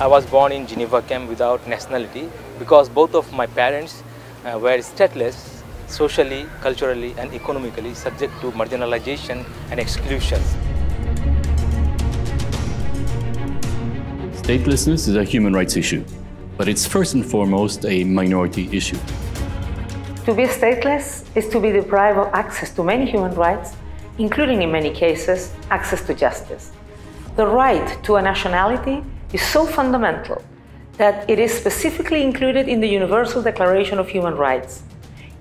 I was born in Geneva camp without nationality because both of my parents uh, were stateless, socially, culturally and economically subject to marginalization and exclusion. Statelessness is a human rights issue, but it's first and foremost a minority issue. To be stateless is to be deprived of access to many human rights, including in many cases, access to justice. The right to a nationality is so fundamental that it is specifically included in the Universal Declaration of Human Rights.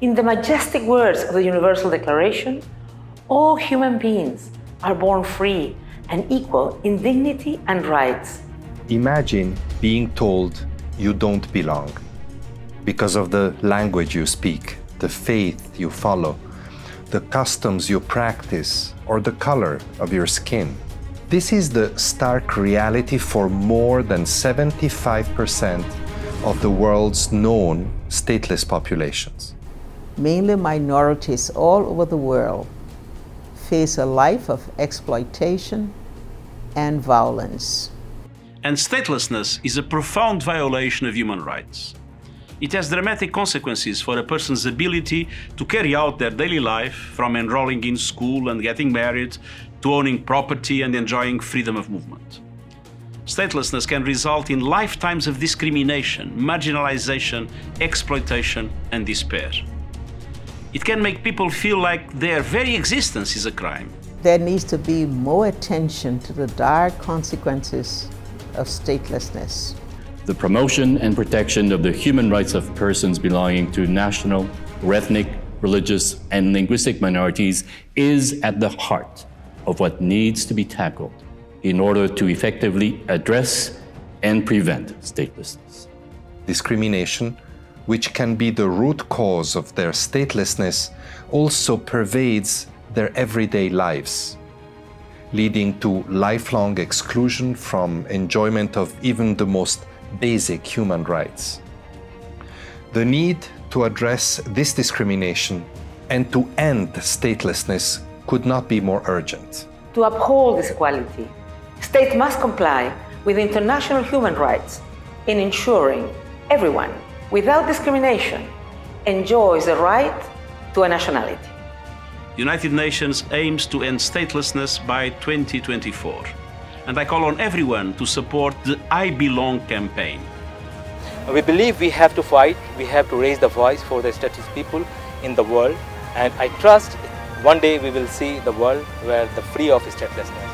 In the majestic words of the Universal Declaration, all human beings are born free and equal in dignity and rights. Imagine being told you don't belong because of the language you speak, the faith you follow, the customs you practice, or the color of your skin. This is the stark reality for more than 75% of the world's known stateless populations. Mainly minorities all over the world face a life of exploitation and violence. And statelessness is a profound violation of human rights. It has dramatic consequences for a person's ability to carry out their daily life, from enrolling in school and getting married to owning property and enjoying freedom of movement. Statelessness can result in lifetimes of discrimination, marginalization, exploitation, and despair. It can make people feel like their very existence is a crime. There needs to be more attention to the dire consequences of statelessness. The promotion and protection of the human rights of persons belonging to national, or ethnic, religious, and linguistic minorities is at the heart of what needs to be tackled in order to effectively address and prevent statelessness. Discrimination, which can be the root cause of their statelessness, also pervades their everyday lives, leading to lifelong exclusion from enjoyment of even the most basic human rights. The need to address this discrimination and to end statelessness could not be more urgent. To uphold this equality, states must comply with international human rights in ensuring everyone, without discrimination, enjoys the right to a nationality. United Nations aims to end statelessness by 2024, and I call on everyone to support the I Belong campaign. We believe we have to fight, we have to raise the voice for the stateless people in the world and I trust one day we will see the world where the free of statelessness.